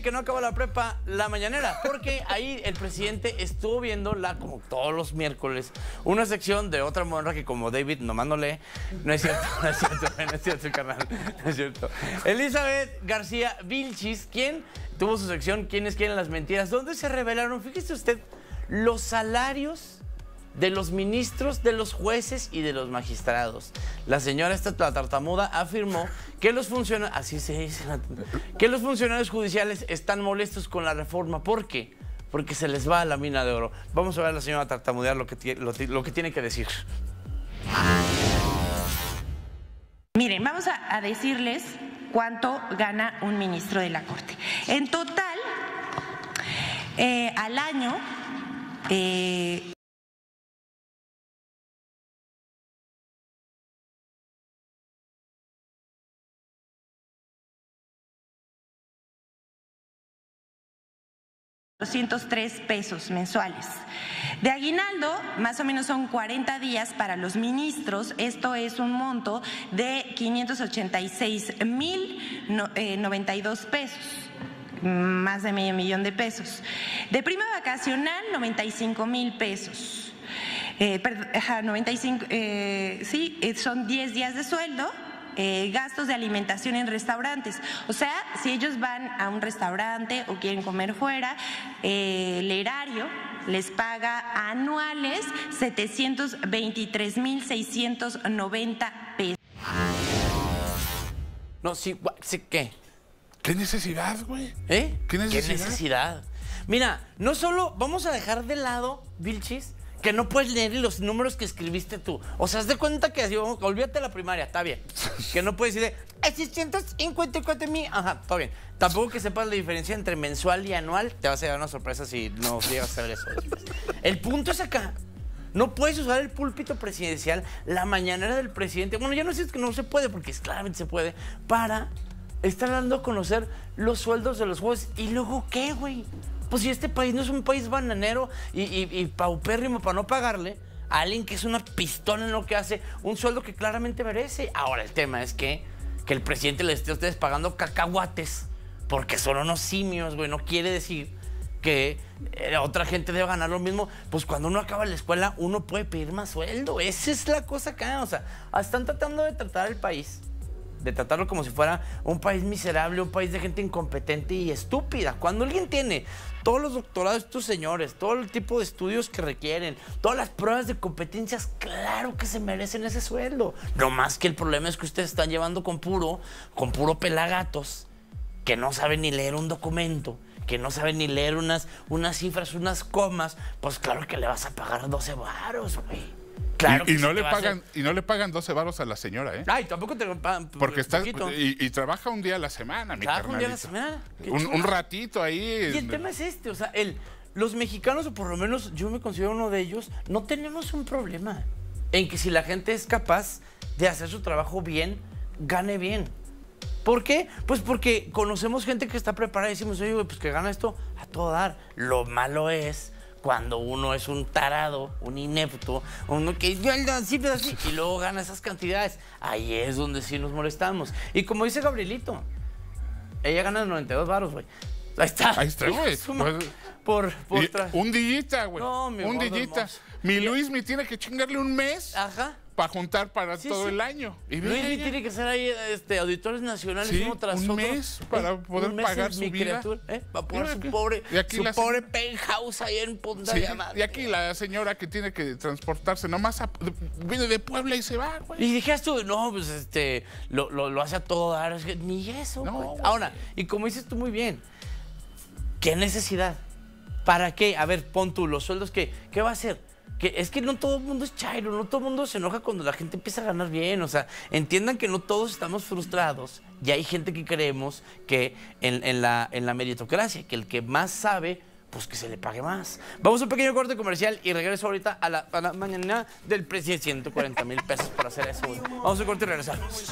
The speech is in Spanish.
que no acaba la prepa la mañanera, porque ahí el presidente estuvo viendo, la, como todos los miércoles, una sección de otra monra que como David nomás no lee. No es cierto, no es cierto, no es cierto, carnal, no es cierto. Elizabeth García Vilchis, quien tuvo su sección ¿Quiénes quieren las mentiras? donde se revelaron, fíjese usted, los salarios de los ministros, de los jueces y de los magistrados. La señora esta la tartamuda afirmó que los funcionarios, así se dice, que los funcionarios judiciales están molestos con la reforma. ¿Por qué? Porque se les va a la mina de oro. Vamos a ver a la señora tartamudear lo que, lo, que tiene que decir. Miren, vamos a, a decirles cuánto gana un ministro de la Corte. En total, eh, al año, eh, 203 pesos mensuales. De aguinaldo, más o menos son 40 días para los ministros. Esto es un monto de 586 mil 92 pesos más de medio millón de pesos. De prima vacacional, 95 mil pesos. Eh, 95, eh, sí, eh, son 10 días de sueldo eh, gastos de alimentación en restaurantes. O sea, si ellos van a un restaurante o quieren comer fuera, eh, el erario les paga anuales 723.690 pesos. No, sí, sí, ¿qué? ¿Qué necesidad, güey? ¿Eh? ¿Qué necesidad? ¿Qué necesidad? Mira, no solo vamos a dejar de lado, Vilchis, que no puedes leer los números que escribiste tú. O sea, haz de cuenta que así, olvídate la primaria, está bien. Que no puedes decir de 654 mil, ajá, está bien. Tampoco que sepas la diferencia entre mensual y anual, te vas a llevar una sorpresa si no llegas a saber eso. El punto es acá. No puedes usar el púlpito presidencial, la mañanera del presidente. Bueno, ya no sé que no se puede, porque claramente se puede, para estar dando a conocer los sueldos de los jueces. ¿Y luego qué, güey? Pues si este país no es un país bananero y, paupérrimo para no pagarle a alguien que es una pistola en lo que hace, un sueldo que claramente merece. Ahora, el tema es que, que el presidente le esté a ustedes pagando cacahuates porque son unos simios, güey. No quiere decir que eh, otra gente debe ganar lo mismo. Pues cuando uno acaba la escuela, uno puede pedir más sueldo. Esa es la cosa acá. O sea, están tratando de tratar el país de tratarlo como si fuera un país miserable, un país de gente incompetente y estúpida. Cuando alguien tiene todos los doctorados de estos señores, todo el tipo de estudios que requieren, todas las pruebas de competencias, claro que se merecen ese sueldo. No más que el problema es que ustedes están llevando con puro, con puro pelagatos, que no saben ni leer un documento que no saben ni leer unas, unas cifras, unas comas, pues claro que le vas a pagar 12 varos, güey y, no le pagan, y no le pagan 12 varos a la señora, ¿eh? Ay, tampoco te pagan. Porque está. Y, trabaja un día a la semana, mi Trabaja un día a la semana. Un, ratito ahí. Y el tema es este, o sea, el, los mexicanos, o por lo menos yo me considero uno de ellos, no tenemos un problema en que si la gente es capaz de hacer su trabajo bien, gane bien. ¿Por qué? Pues porque conocemos gente que está preparada y decimos, oye, pues que gana esto a todo dar. Lo malo es cuando uno es un tarado, un inepto, uno que yo y luego gana esas cantidades. Ahí es donde sí nos molestamos. Y como dice Gabrielito, ella gana 92 baros, güey. Ahí está. Ahí está, güey. Por, por, Un dillita, güey. No, mi Un dillita. Mi Luis me tiene que chingarle un mes. Ajá para juntar para todo el año. Y Luis tiene que ser ahí este, auditores nacionales uno tras un mes para poder pagar su vida. ¿eh? Para poder su pobre, su pobre penthouse ahí en Punta de Y aquí la señora que tiene que transportarse nomás viene de Puebla y se va, güey. Y dijiste tú, no, pues este, lo, lo, hace a todo dar. Ni eso, no, Ahora, y como dices tú muy bien, ¿qué necesidad? ¿Para qué? A ver, pon tú los sueldos, ¿qué, qué va a hacer? que es que no todo el mundo es chairo, no todo el mundo se enoja cuando la gente empieza a ganar bien. O sea, entiendan que no todos estamos frustrados. Y hay gente que creemos que en, la, la meritocracia, que el que más sabe, pues que se le pague más. Vamos a un pequeño corte comercial y regreso ahorita a la, mañana del precio de 140 mil pesos por hacer eso. Vamos a corte y regresamos.